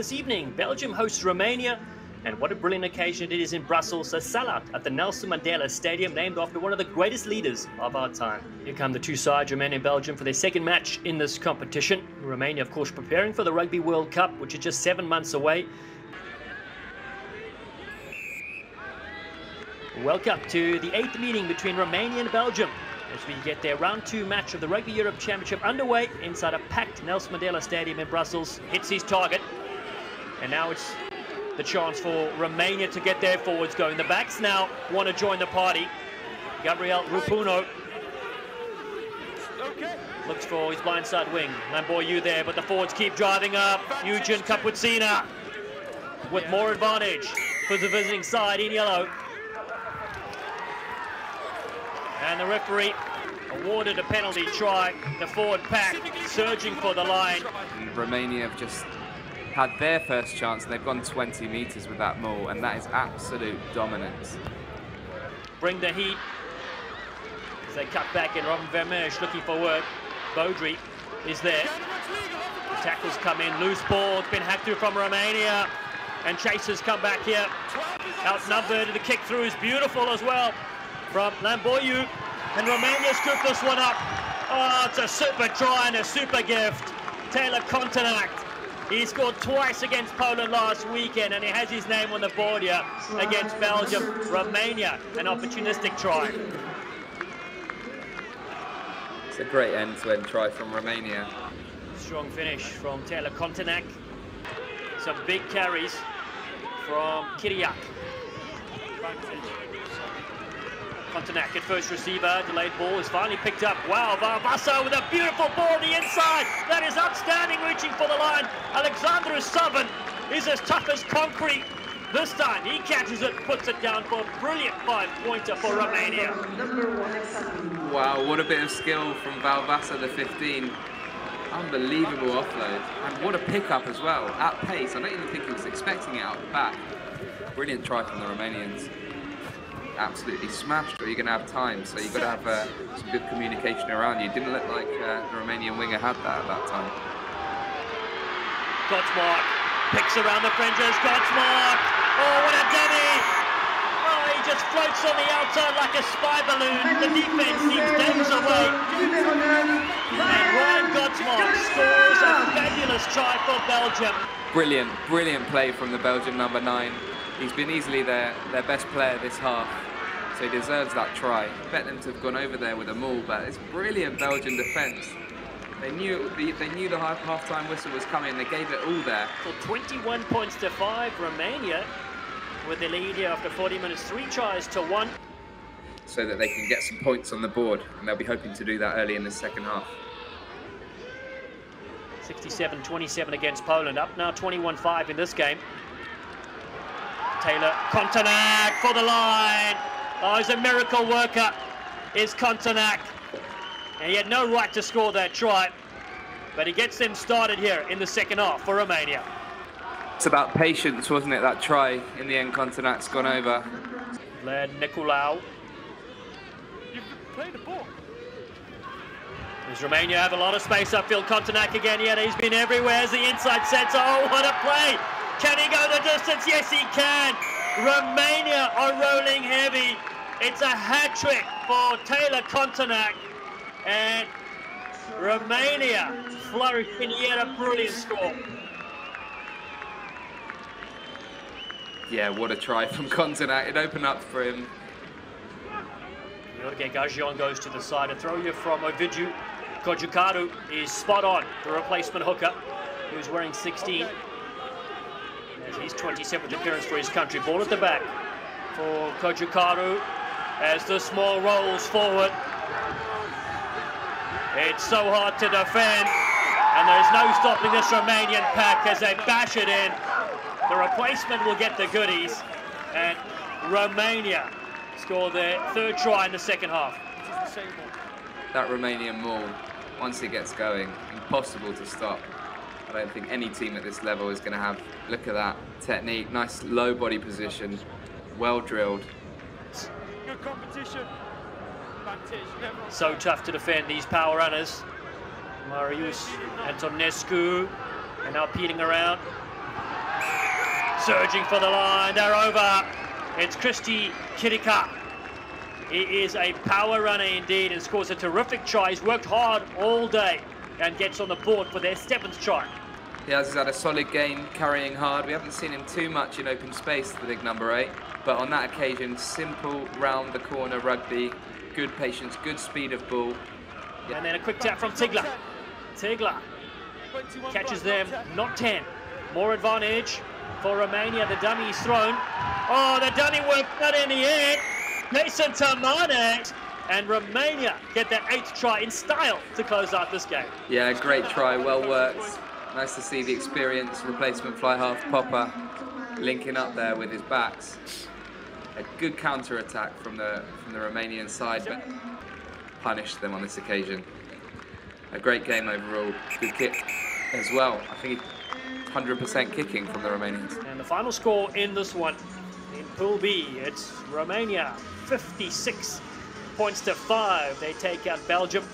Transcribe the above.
this evening, Belgium hosts Romania. And what a brilliant occasion it is in Brussels, a sellout at the Nelson Mandela Stadium, named after one of the greatest leaders of our time. Here come the two sides, Romania and Belgium, for their second match in this competition. Romania, of course, preparing for the Rugby World Cup, which is just seven months away. Welcome to the eighth meeting between Romania and Belgium as we get their round two match of the Rugby Europe Championship underway inside a packed Nelson Mandela Stadium in Brussels. Hits his target. And now it's the chance for Romania to get their forwards going. The backs now want to join the party. Gabriel Rupanu looks for his blindside wing. Lamboyu there, but the forwards keep driving up. Eugen Kapuțina with more advantage for the visiting side in yellow. And the referee awarded a penalty try. The forward pack surging for the line. Romania have just had their first chance and they've gone 20 metres with that maul and that is absolute dominance. Bring the heat. As they cut back and Robin Vermeersch looking for work. Baudry is there. The tackles come in, loose ball, it's been hacked through from Romania. And Chasers come back here. Outnumbered, the kick through is beautiful as well from Lamboyu. And Romania scooped this one up. Oh, it's a super try and a super gift. Taylor Gontineac. He scored twice against Poland last weekend and he has his name on the board here against Belgium. Romania, an opportunistic try. It's a great end-to-end -end try from Romania. Strong finish from Taylor Gontineac. Some big carries from Chirică. Gontineac at first receiver, delayed ball is finally picked up. Wow, Vaovasa with a beautiful ball on the inside. That is outstanding, reaching for the line. Alexander Savan is as tough as concrete. This time he catches it, puts it down for a brilliant five-pointer for Romania. Wow, what a bit of skill from Vaovasa, the 15. Unbelievable offload. And what a pickup as well, at pace. I don't even think he was expecting it out the back. Brilliant try from the Romanians absolutely smashed or you're going to have time. So you've got to have uh, some good communication around you. It didn't look like uh, the Romanian winger had that at that time. Godsmark picks around the fringes. Godsmark! Oh, what a dummy! Oh, he just floats on the outside like a spy balloon. The defense seems days away. And Ryan Godsmark scores a fabulous try for Belgium. Brilliant, brilliant play from the Belgian number nine. He's been easily their, their best player this half so he deserves that try. Bet them to have gone over there with a maul, but it's brilliant Belgian defence. They knew the, they knew the half-time whistle was coming. They gave it all there. So 21 points to five, Romania with the lead here after 40 minutes, three tries to one. So that they can get some points on the board, and they'll be hoping to do that early in the second half. 67-27 against Poland, up now 21-5 in this game. Taylor Gontineac for the line. Oh, he's a miracle worker, is Gontineac. And he had no right to score that try, but he gets them started here in the second half for Romania. It's about patience, wasn't it, that try? In the end, Gontineac's gone over. Vlad Nicolau. You've played the ball. Does Romania have a lot of space upfield? Gontineac again, yet he's been everywhere as the inside sets. Oh, what a play! Can he go the distance? Yes, he can. Romania are rolling heavy. It's a hat trick for Taylor Gontineac. And Romania flourishing yet a brilliant score. Yeah, what a try from Gontineac. It opened up for him. Jorge Gajion goes to the side. A throw you from Ovidiu. Cojocaru is spot on, the replacement hooker, who's wearing 16 as his 27th appearance for his country. Ball at the back for Cojocaru as the small rolls forward. It's so hard to defend, and there's no stopping this Romanian pack as they bash it in. The replacement will get the goodies, and Romania score their third try in the second half. That Romanian maul, once it gets going, impossible to stop. I don't think any team at this level is going to have, look at that technique, nice low body position, well drilled. Good competition. So tough to defend these power runners. Marius Antonescu, and now peeling around. Surging for the line, they're over. It's Cristi Chirică. He is a power runner indeed and scores a terrific try. He's worked hard all day and gets on the board for their seventh try. He has had a solid game, carrying hard. We haven't seen him too much in open space, the big number eight. But on that occasion, simple round the corner rugby, good patience, good speed of ball. And then a quick tap from Tigler. Tigler catches them, not 10. More advantage for Romania. The dummy is thrown. Oh, the dummy worked out in the end. Mason Tamanes and Romania get their eighth try in style to close out this game. Yeah, great try, well worked. Nice to see the experienced replacement fly half Popper linking up there with his backs. A good counter attack from the from the Romanian side, but punished them on this occasion. A great game overall. Good kick as well. I think 100% kicking from the Romanians. And the final score in this one, in Pool B, it's Romania 56 points to 5. They take out Belgium